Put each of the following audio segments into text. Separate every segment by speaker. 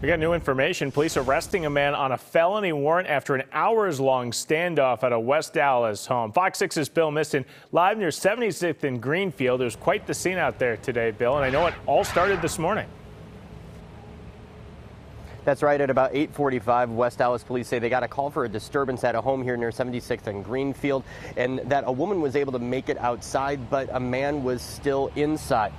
Speaker 1: We got new information. Police arresting a man on a felony warrant after an hours long standoff at a West Allis home. Fox 6's Bill Miston live near 76th and Greenfield. There's quite the scene out there today, Bill, and I know it all started this morning.
Speaker 2: That's right. At about 8:45, West Allis police say they got a call for a disturbance at a home here near 76th and Greenfield, and that a woman was able to make it outside, but a man was still inside.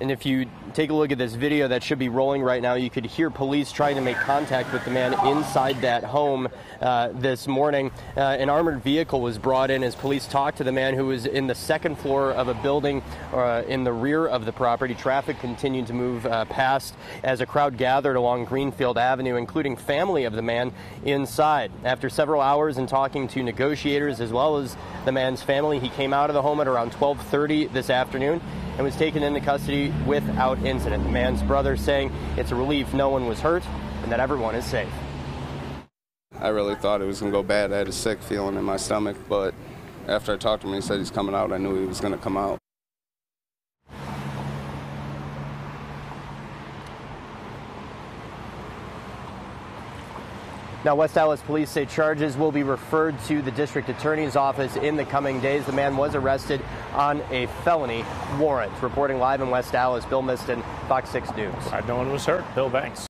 Speaker 2: And if you take a look at this video that should be rolling right now, you could hear police trying to make contact with the man inside that home uh, this morning. Uh, an armored vehicle was brought in as police talked to the man who was in the second floor of a building uh, in the rear of the property. Traffic continued to move uh, past as a crowd gathered along Greenfield Avenue, including family of the man inside. After several hours and talking to negotiators as well as the man's family, he came out of the home at around 12:30 this afternoon and was taken into custody without incident. The man's brother saying it's a relief no one was hurt and that everyone is safe.
Speaker 3: I really thought it was going to go bad. I had a sick feeling in my stomach, but after I talked to him, he said he's coming out. I knew he was going to come out.
Speaker 2: Now, West Allis police say charges will be referred to the district attorney's office in the coming days. The man was arrested on a felony warrant. Reporting live in West Allis, Bill Miston, Fox 6 News.
Speaker 1: no one was hurt. Bill, thanks.